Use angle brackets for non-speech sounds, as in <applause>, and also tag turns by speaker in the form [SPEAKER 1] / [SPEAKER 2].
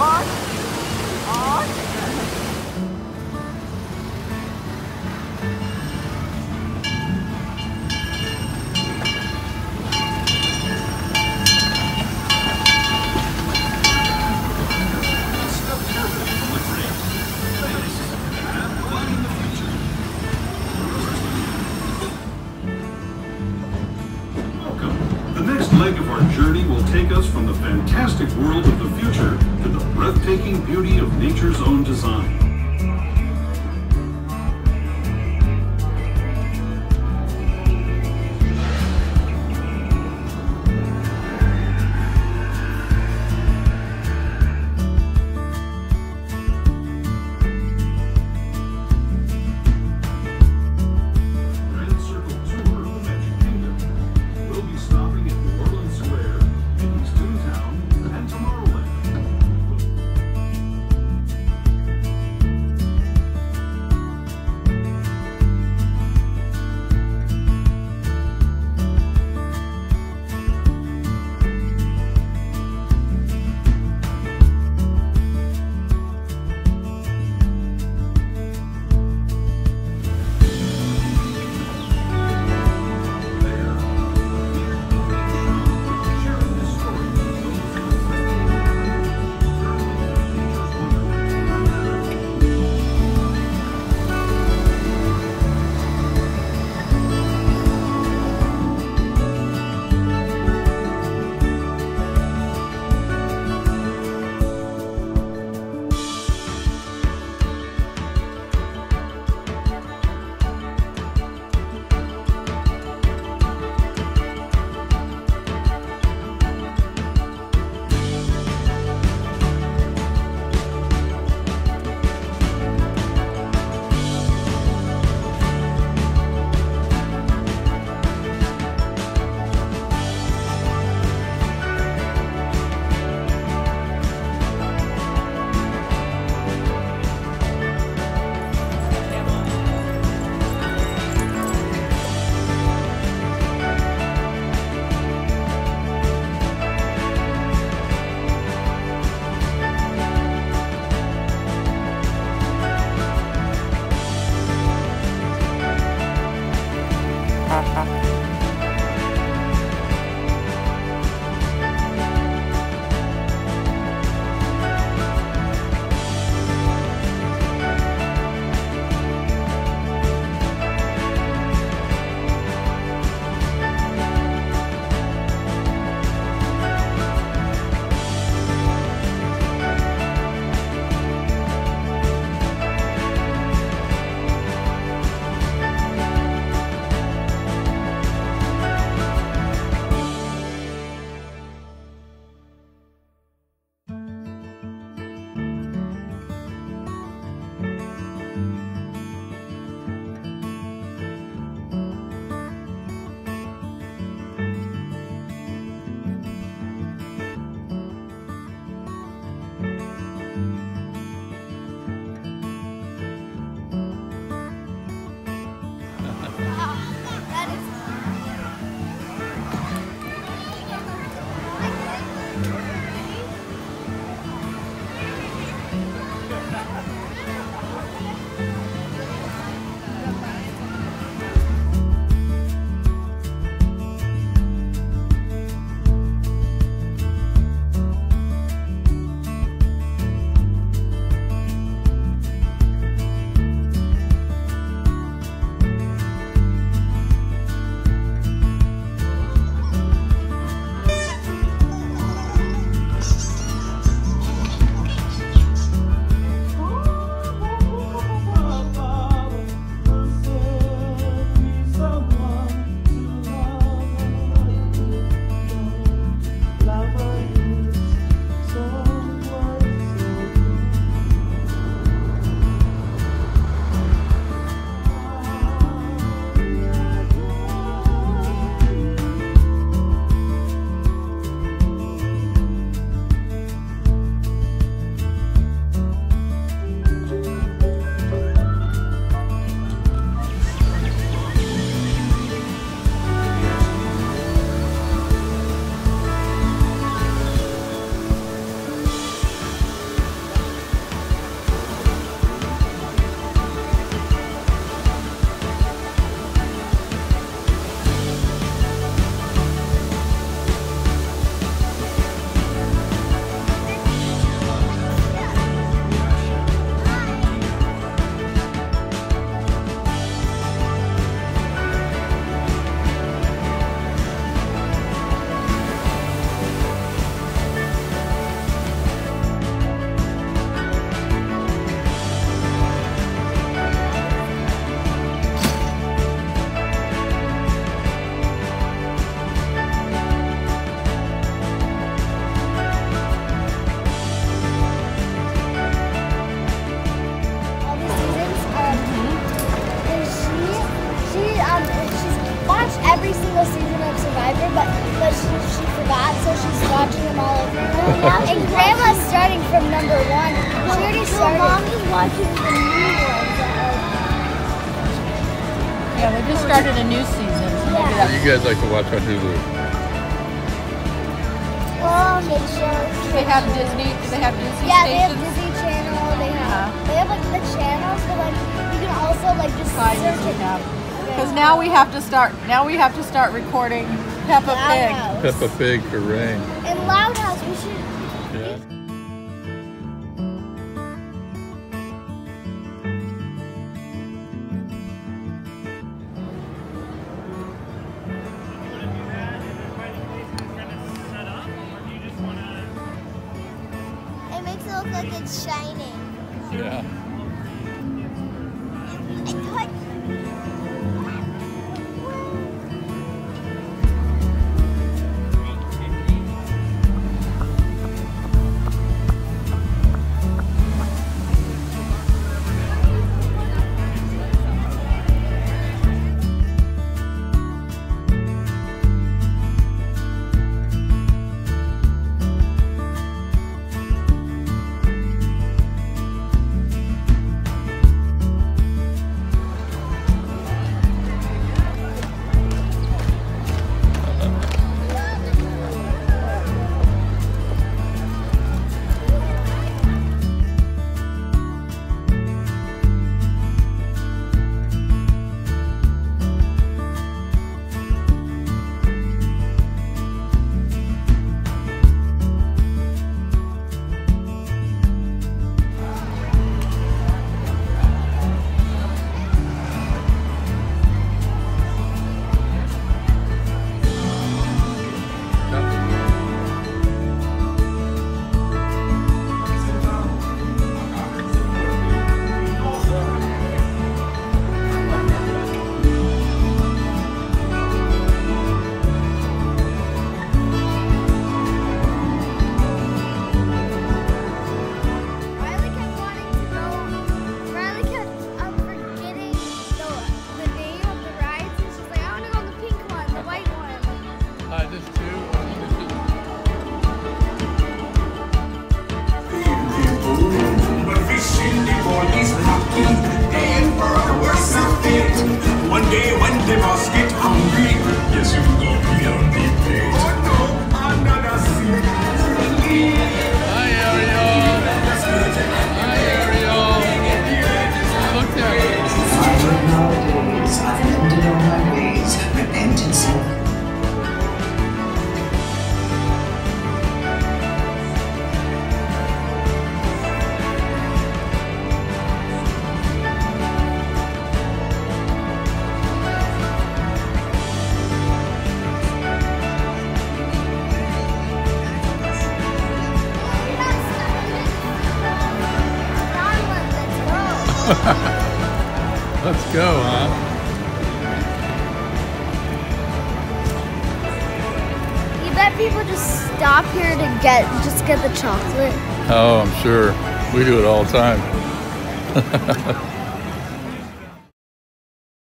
[SPEAKER 1] The next leg of our journey will take us from the fantastic world of the future to the breathtaking beauty of nature's own design. she forgot, so she's watching them all over. and
[SPEAKER 2] Grandma's starting from number one. She already started. Mom is watching the new ones.
[SPEAKER 3] Uh, yeah, we just started a new season. So
[SPEAKER 2] yeah.
[SPEAKER 4] You guys like to watch on Hulu.
[SPEAKER 3] Um, they have Disney. Do they have Disney?
[SPEAKER 2] Yeah, stations? they have Disney Channel. They have.
[SPEAKER 3] Yeah.
[SPEAKER 2] They have like the channels, but like you can also like just
[SPEAKER 3] Five
[SPEAKER 2] search it.
[SPEAKER 3] Because okay. now we have to start. Now we have to start recording Peppa Pig.
[SPEAKER 2] House.
[SPEAKER 4] Peppa Pig for rain.
[SPEAKER 2] And Loud House, we should.
[SPEAKER 4] Yeah.
[SPEAKER 2] It makes it look like it's shining.
[SPEAKER 4] Yeah.
[SPEAKER 5] Lucky, and for the worse of it. One day when the boss get hungry, yes, you <laughs>
[SPEAKER 4] Let's go, huh?
[SPEAKER 2] You bet people just stop here to get just get the chocolate.
[SPEAKER 4] Oh, I'm sure. We do it all the time. <laughs>